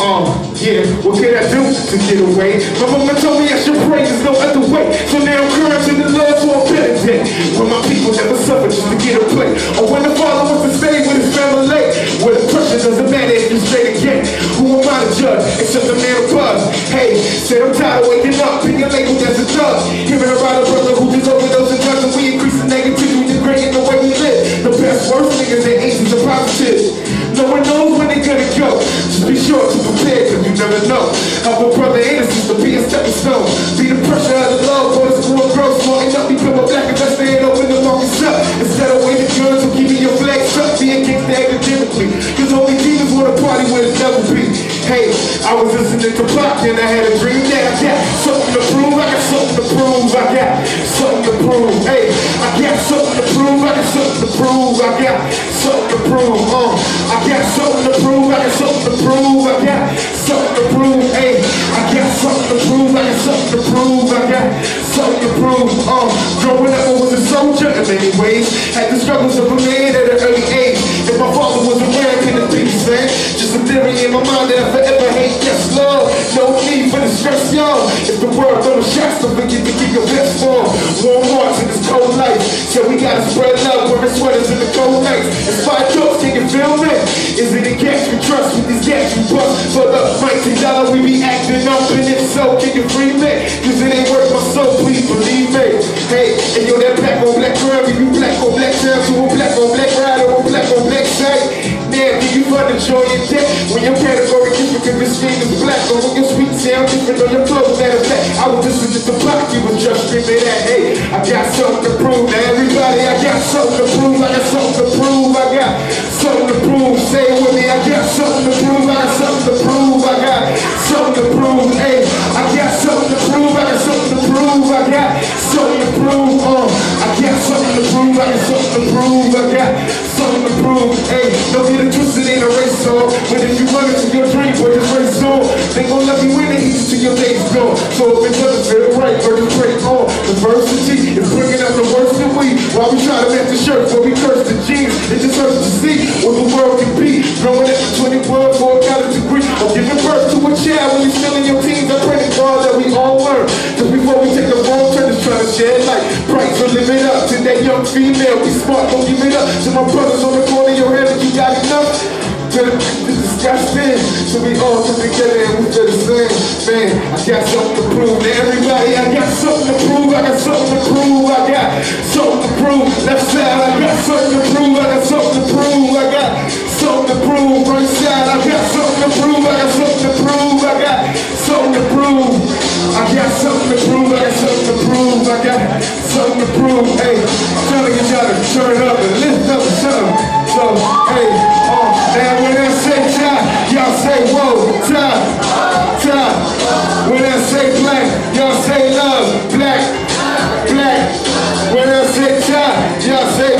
Uh, yeah, what can I do to get away? My mama told me I should pray, there's no other way. So now I'm current the Lord for a better day. When my people never suffer just to get a play. Or when the father wants to stay with his family. Where the pressure doesn't matter if you straight again. Who am I to judge? Except the man above. Hey, said I'm tired of waking be sure to prepare, cause you never know. Help a brother a sister be a stepping stone. Be the pressure of the love, for the school of growth. Smarting up, become a black and open the markets up. Instead of waiting guns or keeping your flag stuck, being kicked academically. Cause only Jesus wanna party where the devil be. Hey, I was listening to Pop and I had a dream that I got something to prove. I got something to prove. I got something to prove. Hey, I got something to prove. I got something to prove. I got something to prove. Uh, I got something to prove. I got something to prove. I got something to prove. Hey, I got something to prove. I got something to prove. I got something to prove. Uh, growing up, I was a soldier in many ways. Had the struggles of a man at an early age. If my father was around, can it be the same? Just a theory in my mind that I forever hate. Yes, love. No need for the stress, y'all. If the world don't shots, don't forget to keep your best form. Warm hearts in this cold life. So we gotta spread sweaters in the cold nights. Inspired jokes, can you feel me? Is it a gas we trust with these gas we bust? For the mighty dollar, we be acting up, and if so, can you free me? Cause it ain't worth my soul, please believe me. Hey, and yo, that black on black crime, you black on black time, to a black on black rider, or black on black side. Now, do you find the joy in that? When your category different, cause your skin is black, or when your sweet sound different, or your clothes matter of fact. I was listening to Pop, you was just screaming that, hey, I got something everybody, I got something to prove, I got something to prove, I got something to prove. Say it with me, I got something to prove, I got something to prove, I got something to prove, hey, I got something to prove, I got something to prove, I got something to prove, uh, I got something to prove, I got something to prove, I got something to prove, hey, don't get it twisted in a race song, but if you run into your dream, boy, just race on, they gon' let you win it easy till your days gone, so if it doesn't feel right, in we, try to match the shirts, but we curse the jeans, it just hurts to see what the world can be, growing up for 21 for a college degree, or giving birth to a child when you're still in your teens, I pray to God that we all learn, just before we take a wrong turn, just trying to shed light, price live it up. To that young female, be smart, don't give it up. To my brothers on the corner your head, if you got enough, to the disgusting, so we all through. Left side, I got something to prove. I got something to prove. I got something to prove. Right side, I got something to prove. I got something to prove. I got something to prove. I got something to prove. I got something to prove. I got something to prove. Hey, I'm trying to y'all to turn up and lift up the sun. So, hey, oh, now when I say time, y'all say whoa, time, time. When I say black, y'all say love, black. Já, já 6.